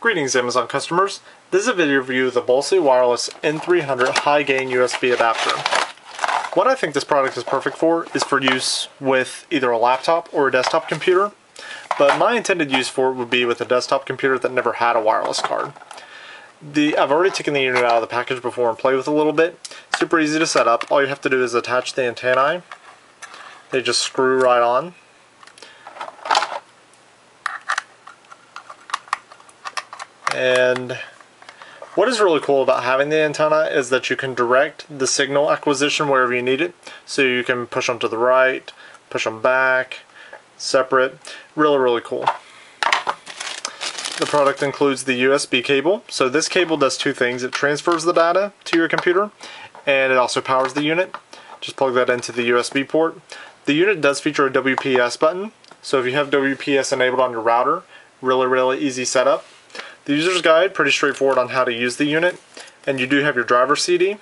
Greetings Amazon customers. This is a video review of the Bolse Wireless N300 high gain USB adapter. What I think this product is perfect for is for use with either a laptop or a desktop computer, but my intended use for it would be with a desktop computer that never had a wireless card. The I've already taken the unit out of the package before and played with it a little bit. Super easy to set up. All you have to do is attach the antennae. They just screw right on. And what is really cool about having the antenna is that you can direct the signal acquisition wherever you need it. So you can push them to the right, push them back, separate. Really, really cool. The product includes the USB cable. So this cable does two things. It transfers the data to your computer and it also powers the unit. Just plug that into the USB port. The unit does feature a WPS button. So if you have WPS enabled on your router, really, really easy setup. The user's guide, pretty straightforward on how to use the unit, and you do have your driver CD.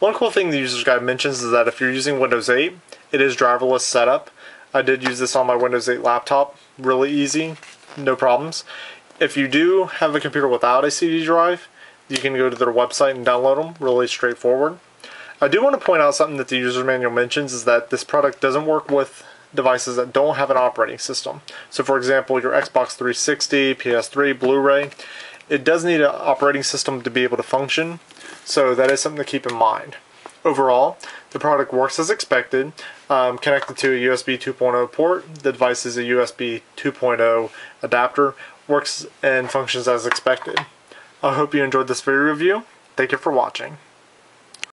One cool thing the user's guide mentions is that if you're using Windows 8, it is driverless setup. I did use this on my Windows 8 laptop, really easy, no problems. If you do have a computer without a CD drive, you can go to their website and download them, really straightforward. I do want to point out something that the user manual mentions is that this product doesn't work with devices that don't have an operating system. So for example, your Xbox 360, PS3, Blu-ray, it does need an operating system to be able to function, so that is something to keep in mind. Overall, the product works as expected, um, connected to a USB 2.0 port. The device is a USB 2.0 adapter, works and functions as expected. I hope you enjoyed this video review. Thank you for watching.